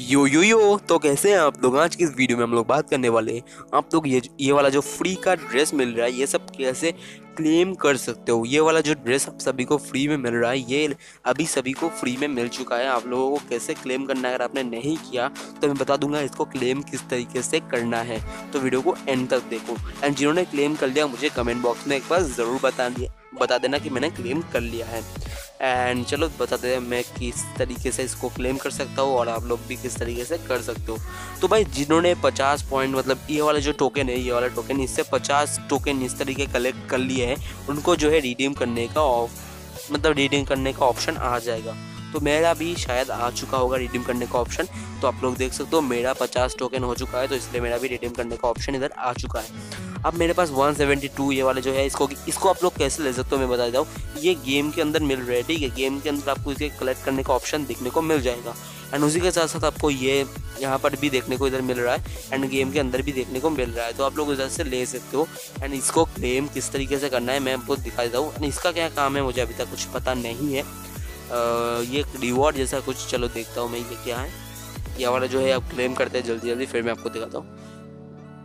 यो यो यो तो कैसे हैं आप लोग? आज की इस वीडियो में हम लोग बात करने वाले हैं। आप लोग ये ये वाला जो फ्री का ड्रेस मिल रहा है, ये सब कैसे क्लेम कर सकते हो? ये वाला जो ड्रेस आप सभी को फ्री में मिल रहा है, ये अभी सभी को फ्री में मिल चुका है। आप लोगों को कैसे क्लेम करना है? अगर आपने नहीं किया तो मैं बता दूँगा इसको क्लेम किस तरीके से करना है। तो वीडियो को एंड तक देखो। एंड जिन्होंने क्लेम कर लिया, मुझे कमेंट बॉक्स में एक बार ज़रूर बता दिया, बता देना कि मैंने क्लेम कर लिया है। एंड चलो बता दे मैं किस तरीके से इसको क्लेम कर सकता हूँ और आप लोग भी किस तरीके से कर सकते हो। तो भाई, जिन्होंने 50 पॉइंट मतलब ये वाला जो टोकन है, ये वाला टोकन इससे 50 टोकन इस तरीके कलेक्ट कर लिए हैं, उनको जो है रिडीम करने का ऑफ़ मतलब रिडीम करने का ऑप्शन आ जाएगा। तो मेरा भी शायद आ चुका होगा रिडीम करने का ऑप्शन तो आप लोग देख सकते हो, मेरा पचास टोकन हो चुका है तो इसलिए मेरा भी रिडीम करने का ऑप्शन इधर आ चुका है। अब मेरे पास 172 ये वाले जो है, इसको इसको आप लोग कैसे ले सकते हो मैं बता देता हूँ। ये गेम के अंदर मिल रहा है, ठीक है? गेम के अंदर आपको इसे कलेक्ट करने का ऑप्शन देखने को मिल जाएगा। एंड उसी के साथ साथ आपको ये यहाँ पर भी देखने को इधर मिल रहा है एंड गेम के अंदर भी देखने को मिल रहा है। तो आप लोग इधर से ले सकते हो। एंड इसको क्लेम किस तरीके से करना है, मैं आपको दिखा देता हूँ। एंड इसका क्या काम है, मुझे अभी तक कुछ पता नहीं है। ये रिवॉर्ड जैसा कुछ, चलो देखता हूँ मैं ये क्या है। ये वाला जो है, आप क्लेम करते हैं जल्दी जल्दी फिर मैं आपको दिखाता हूँ।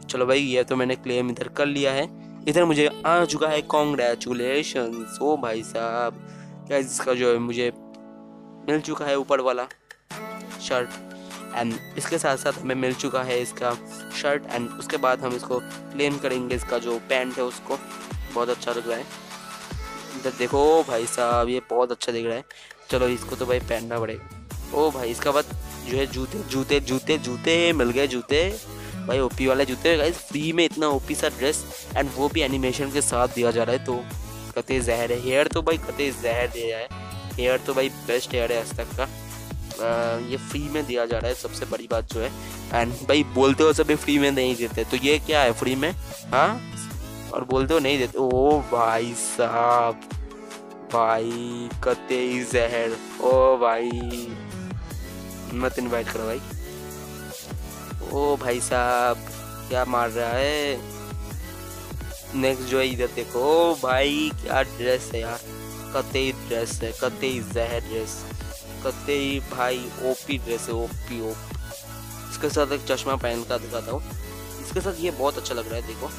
चलो भाई, ये तो मैंने क्लेम इधर कर लिया है। इधर मुझे आ चुका है कॉन्ग्रेचुलेशन ओ भाई साहब। क्या इसका जो है मुझे मिल चुका है ऊपर वाला शर्ट एंड इसके साथ साथ हमें मिल चुका है इसका शर्ट एंड उसके बाद हम इसको क्लेम करेंगे, इसका जो पैंट है उसको। बहुत अच्छा लग रहा है। इधर देखो भाई साहब, ये बहुत अच्छा दिख रहा है। चलो, इसको तो भाई पहनना पड़ेगा। ओ भाई, इसका बाद जो है जूते जूते जूते जूते, मिल गए जूते। भाई ओपी वाले जूते गाइस फ्री में इतना ओपी सा ड्रेस एंड वो भी एनिमेशन के साथ दिया जा रहा है तो कते जहर है। हेयर तो भाई कते जहर दिया है। हेयर तो भाई बेस्ट हेयर है आज तक का। आ, ये फ्री में दिया जा रहा है सबसे बड़ी बात जो है। एंड भाई बोलते हो सभी फ्री में नहीं देते तो ये क्या है फ्री में? हाँ? और बोलते हो नहीं देते? ओ भाई साहब भाई कते जहर। ओ भाई मत इनवाइट करो भाई। ओ भाई साहब, क्या मार रहा है? नेक्स्ट जो है इधर देखो। ओ भाई, क्या ड्रेस है यार? कते ड्रेस है, कते जहर ड्रेस कते भाई ओपी ड्रेस है ओपी ओपी इसके साथ एक चश्मा पहन का दिखाता हूँ। इसके साथ ये बहुत अच्छा लग रहा है, देखो।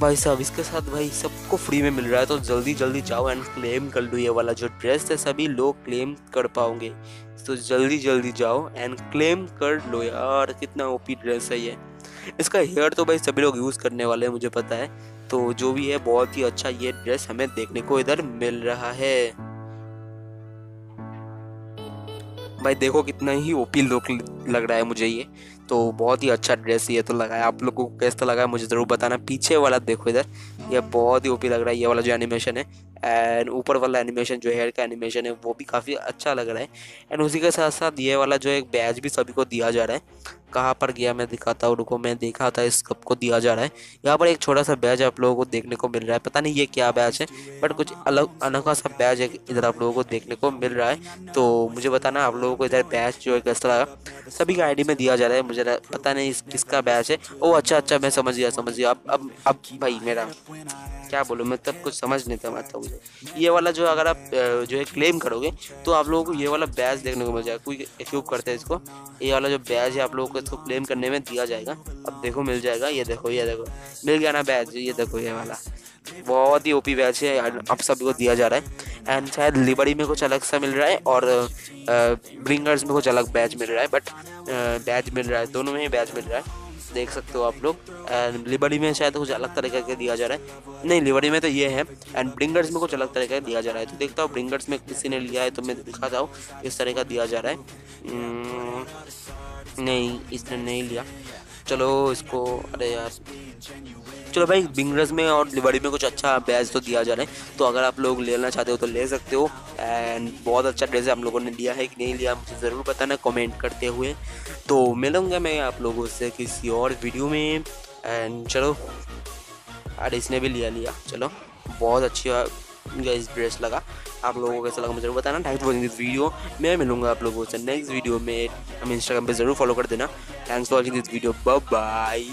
भाई साहब, इसके साथ भाई सबको फ्री में मिल रहा है तो जल्दी जल्दी जाओ एंड क्लेम कर लो ये वाला जो ड्रेस है, सभी लोग क्लेम कर पाओगे। तो जल्दी जल्दी जाओ एंड क्लेम कर लो यार, कितना ओपी ड्रेस है ये। इसका हेयर तो भाई सभी लोग यूज़ करने वाले हैं, मुझे पता है। तो जो भी है, बहुत ही अच्छा ये ड्रेस हमें देखने को इधर मिल रहा है। भाई देखो कितना ही ओपी लुक लग रहा है मुझे ये। तो बहुत ही अच्छा ड्रेस ये तो लगा है। आप लोगों को कैसा लगा है, मुझे ज़रूर बताना। पीछे वाला देखो इधर, ये बहुत ही ओपी लग रहा है, ये वाला जो एनिमेशन है। एंड ऊपर वाला एनिमेशन जो हेयर का एनिमेशन है, वो भी काफ़ी अच्छा लग रहा है। एंड उसी के साथ साथ ये वाला जो एक बैच भी सभी को दिया जा रहा है। कहाँ पर गया मैं दिखाता हूँ, रुको मैं देखा था, इस कप को दिया जा रहा है। यहाँ पर एक छोटा सा बैच आप लोगों को देखने को मिल रहा है। पता नहीं ये क्या बैच है बट कुछ अलग, अनोखा सा बैच है इधर आप लोगों को देखने को मिल रहा है। तो मुझे बताना आप लोगों को इधर बैच जो है कैसा लगा सभी का आईडी में दिया जा रहा है। मुझे पता नहीं किसका बैच है। ओ अच्छा अच्छा मैं समझ गया समझ गया। अब अब अब भाई मेरा, क्या बोलूँ मैं, तब कुछ समझ नहीं आता मुझे ये वाला जो अगर आप जो है क्लेम करोगे तो आप लोगों को ये वाला बैच देखने को मिल जाएगा। कोई एक्यूब करते हैं इसको। ये वाला जो बैच है आप लोगों को इसको क्लेम करने में दिया जाएगा। अब देखो, मिल जाएगा। ये देखो ये देखो। मिल गया ना बैच ये देखो, ये वाला। बहुत ही ओपी बैच है। आप सभी को दिया जा रहा है। एंड शायद लिबरी में कुछ अलग सा मिल रहा है और ब्रिंगर्स में कुछ अलग बैच मिल रहा है बट बैच मिल रहा है। दोनों में ही बैच मिल रहा है। देख सकते हो आप लोग। एंड लिबरी में शायद कुछ अलग तरीके का दिया जा रहा है। नहीं लिबरी में तो ये है। एंड ब्रिंगर्स में कुछ अलग तरीके का दिया जा रहा है। तो देखता हूँ ब्रिंगर्स में किसी ने लिया है तो मैं दिखाता हूँ इस तरह का दिया जा रहा है। Hmm, नहीं इसने नहीं लिया। चलो इसको, अरे यार। चलो भाई बिंगरस में और लिबड़ी में कुछ अच्छा बैच तो दिया जा रहा है। तो अगर आप लोग लेना चाहते हो तो ले सकते हो। एंड बहुत अच्छा ड्रेस हम लोगों ने लिया है कि नहीं लिया, मुझे ज़रूर बताना कमेंट करते हुए। तो मिलूँगा मैं आप लोगों से किसी और वीडियो में। एंड चलो, अरे इसने भी लिया लिया। चलो, बहुत अच्छी इस ड्रेस लगा। आप लोगों को कैसा लगा मुझे ज़रूर बताना। थैंक्स फॉर दिस वीडियो मैं मिलूँगा आप लोगों से नेक्स्ट वीडियो में। हम इंस्टाग्राम पे ज़रूर फॉलो कर देना। Thanks for watching this video bye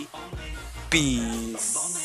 peace